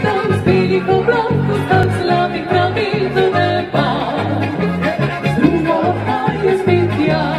Там з біліку бранку став славний краміт у неба. Знов має сміття,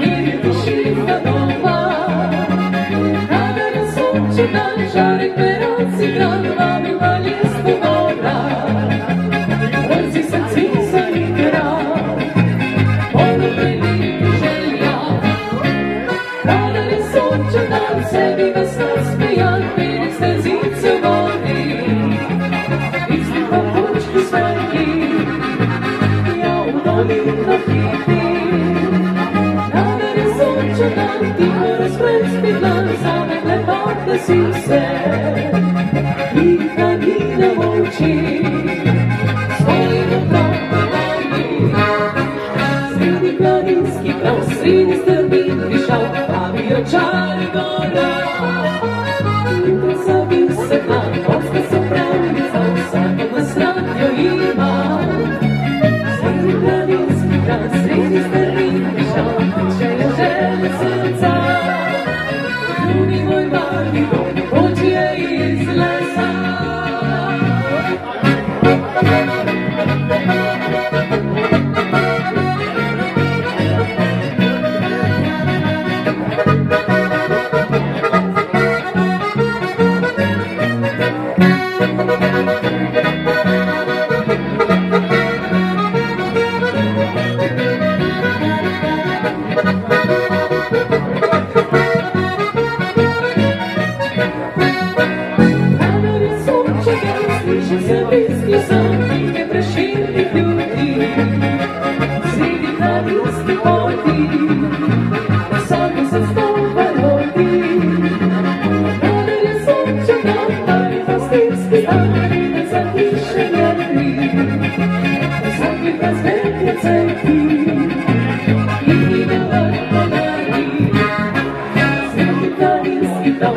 мірі душі задома. Кадер сончина, жарить перед сігранова. sincero i cammina molti Svojno provalani Sredni planinski prav sredni strmin Višal, a mi očali gora sliši se bliski son knjige preširnih ljudi. Sredi planinski poti, vsako se stopa rodi. Kadar je sonček, dan je pastirski dan, vide za hiše jedri. Vsaki razgled je cveti, in ide vrto nari. Sredi planinski dom,